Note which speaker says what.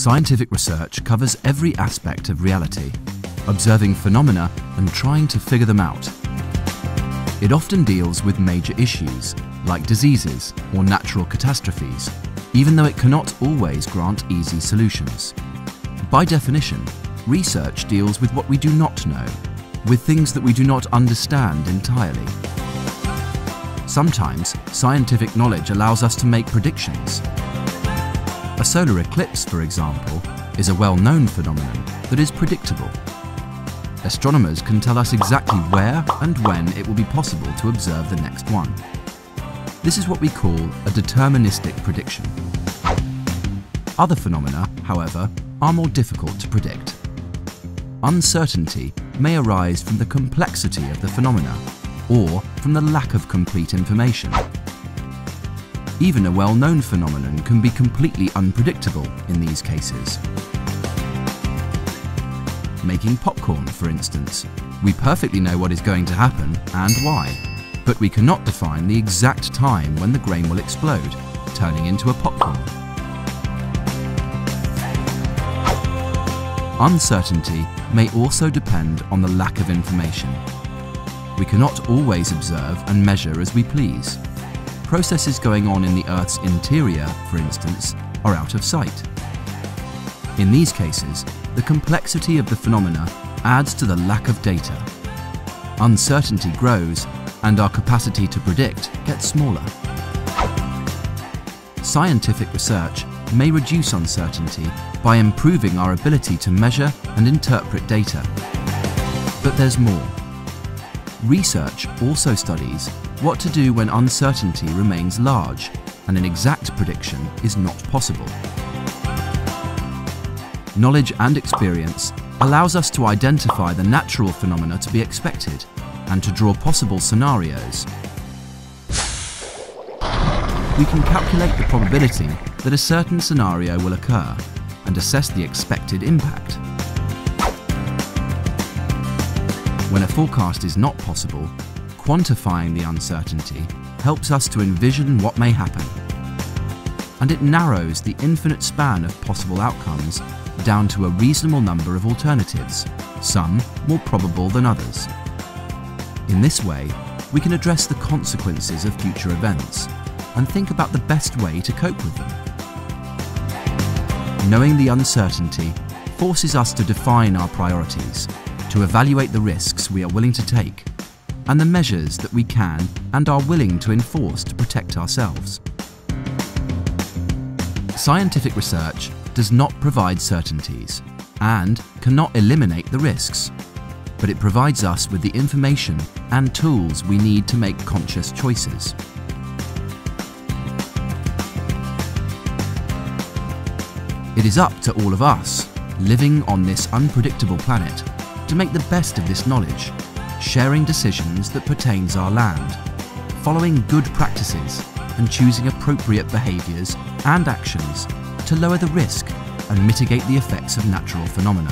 Speaker 1: Scientific research covers every aspect of reality, observing phenomena and trying to figure them out. It often deals with major issues, like diseases or natural catastrophes, even though it cannot always grant easy solutions. By definition, research deals with what we do not know, with things that we do not understand entirely. Sometimes, scientific knowledge allows us to make predictions. A solar eclipse, for example, is a well-known phenomenon that is predictable. Astronomers can tell us exactly where and when it will be possible to observe the next one. This is what we call a deterministic prediction. Other phenomena, however, are more difficult to predict. Uncertainty may arise from the complexity of the phenomena or from the lack of complete information. Even a well-known phenomenon can be completely unpredictable in these cases. Making popcorn, for instance. We perfectly know what is going to happen and why, but we cannot define the exact time when the grain will explode, turning into a popcorn. Uncertainty may also depend on the lack of information. We cannot always observe and measure as we please. Processes going on in the Earth's interior, for instance, are out of sight. In these cases, the complexity of the phenomena adds to the lack of data. Uncertainty grows and our capacity to predict gets smaller. Scientific research may reduce uncertainty by improving our ability to measure and interpret data. But there's more. Research also studies what to do when uncertainty remains large and an exact prediction is not possible. Knowledge and experience allows us to identify the natural phenomena to be expected and to draw possible scenarios. We can calculate the probability that a certain scenario will occur and assess the expected impact. When a forecast is not possible, quantifying the uncertainty helps us to envision what may happen. And it narrows the infinite span of possible outcomes down to a reasonable number of alternatives, some more probable than others. In this way, we can address the consequences of future events and think about the best way to cope with them. Knowing the uncertainty forces us to define our priorities, to evaluate the risks we are willing to take, and the measures that we can and are willing to enforce to protect ourselves. Scientific research does not provide certainties and cannot eliminate the risks, but it provides us with the information and tools we need to make conscious choices. It is up to all of us, living on this unpredictable planet, to make the best of this knowledge, sharing decisions that pertains our land, following good practices and choosing appropriate behaviours and actions to lower the risk and mitigate the effects of natural phenomena.